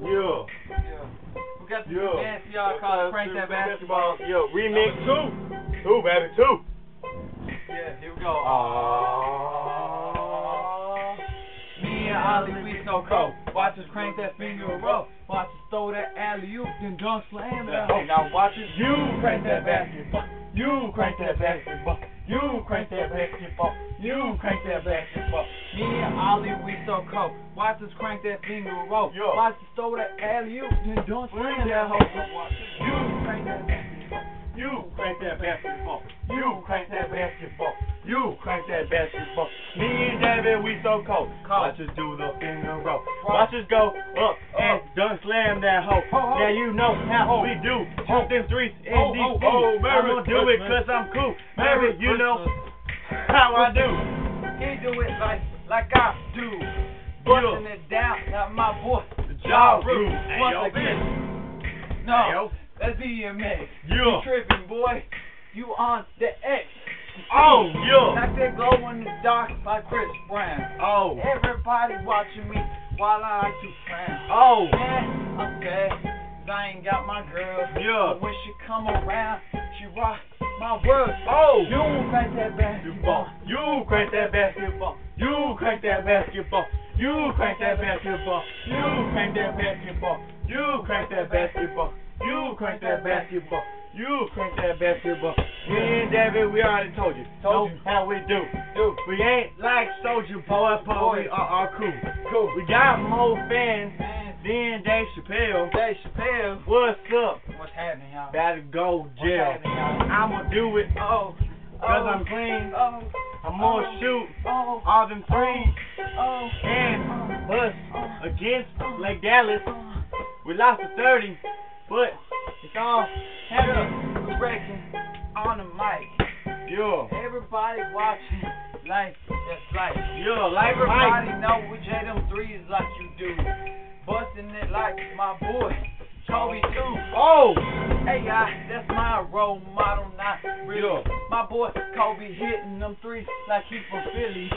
Yeah. Yeah. We got the Yeah. dance y'all call it Crank That Basketball. Yo, remix two. Two, baby, two. Yeah, here we go. Aww. Me and Ollie, we so cold. Watch us crank that finger roll. Watch us throw that alley oop, then dunk slam that hoe. Now watch us You crank that basketball. You crank that basketball. You crank that basketball. You crank that basketball. Me and Ollie, we so cold. Watch us crank that finger roll. Yeah. Watch us throw that alley oop, then dunk slam that hoe. You crank that basketball. You crank that basketball. You crank that basketball. You crank that basketball. Me and David, we so cold. Cold. Watch us do the finger roll. Watch us go up and dunk slam that hoe. Ho, ho. Now you know how Ho. we do. Shoot them threes in Ho, DC. ho, ho. I'm Merry gonna do it cause I'm cool. Merry, you know how I do. He do it like like I do. Busting it down, now my boy, Ja Rule. Once again. No, that's DMX. Yeah. You tripping, boy. You on the X. Oh, yeah. Like that glow in the dark like Chris Brown. Oh. Everybody watching me while I like to frown. Oh. Man, I'm I ain't got my girl. Yeah. But when she come around, she rock my world. Oh. You crank that basketball. You crank that basketball. You crank that basketball. You crank that basketball. You crank that basketball. You crank that basketball. You crank that basketball. You crank that basketball. Me and David, we already told you. Told you. how we do. Dude, We ain't like Soulja Boy, but we are, cool. cool. We got more fans Man, than Dave Chappelle. Dave Chappelle. What's up? What's happening, y'all? About to go What's jail. I'ma do it Oh. cause oh, I'm clean. Oh. I'm gonna oh, shoot Oh. all them threes Oh. and us against Lake Dallas. We lost to 30, but it's all happening. Yeah, we wrecking on the mic. Yeah, Everybody watching life, that's life. yeah, like Everybody Mike. know we J them threes like you do. It like my boy, Kobe too. Oh, Hey, I, that's my role model, not really. Yeah. My boy Kobe hitting them three like he from Philly.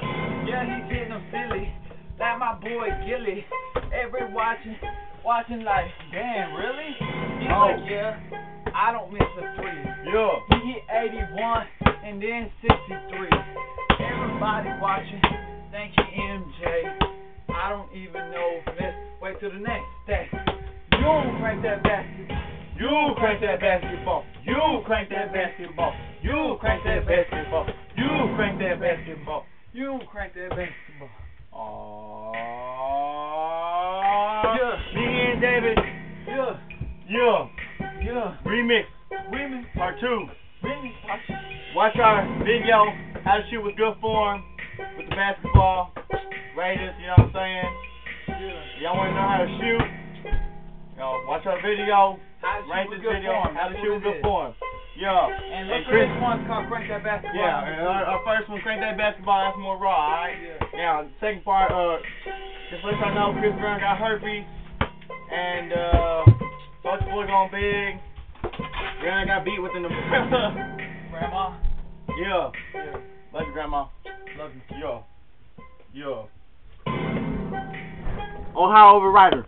Yeah, he's hitting them silly. Like my boy Gilly. Every watching, watching like, damn, really? He's Oh. like, yeah, I don't miss a three. yeah, He hit 81 and then 63. Everybody watching, thank you, MJ. Till the next day. You crank that basket. you crank that basketball. You crank that basketball. You crank that basketball. You crank that basketball. You crank that basketball. Aww. Yeah. Me and David, Yeah, yeah, yeah. remix Women, part two. women, watch it. Watch our video, how to shoot with good form with the basketball. Raiders, you know what I'm saying? Y'all want to know how to shoot? Know, watch our video, How to rate shoot with this video, form. how to shoot with good form. Yeah. And And Chris- this one called Crank That Basketball. Yeah, and our, our first one, Crank That Basketball, that's more raw, alright? Yeah. Now, second part, uh, just let y'all know Chris Brown got herpes, and, uh, Soulja Boy gone big. Rihanna got beat within the. Grandma. yeah. Yeah. Love you, Grandma. Love you. Yo. Yeah. Ohio overrider.